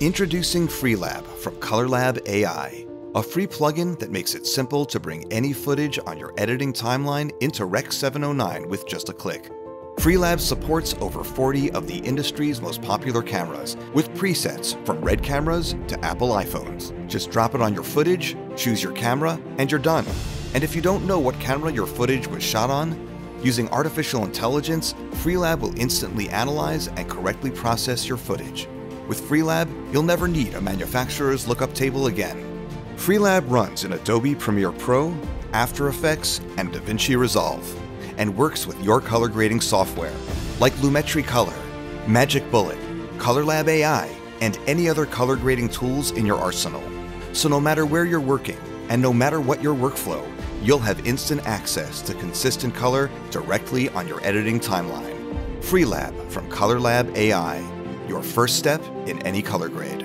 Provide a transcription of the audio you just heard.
Introducing FreeLab from Colourlab AI, a free plugin that makes it simple to bring any footage on your editing timeline into Rec 709 with just a click. FreeLab supports over 40 of the industry's most popular cameras, with presets from Red cameras to Apple iPhones. Just drop it on your footage, choose your camera, and you're done. And if you don't know what camera your footage was shot on, using artificial intelligence, FreeLab will instantly analyze and correctly process your footage. With FreeLab, you'll never need a manufacturer's lookup table again. FreeLab runs in Adobe Premiere Pro, After Effects, and DaVinci Resolve and works with your color grading software like Lumetri Color, Magic Bullet, Colourlab AI, and any other color grading tools in your arsenal. So no matter where you're working and no matter what your workflow, you'll have instant access to consistent color directly on your editing timeline. FreeLab from Colourlab AI, your first step in any color grade.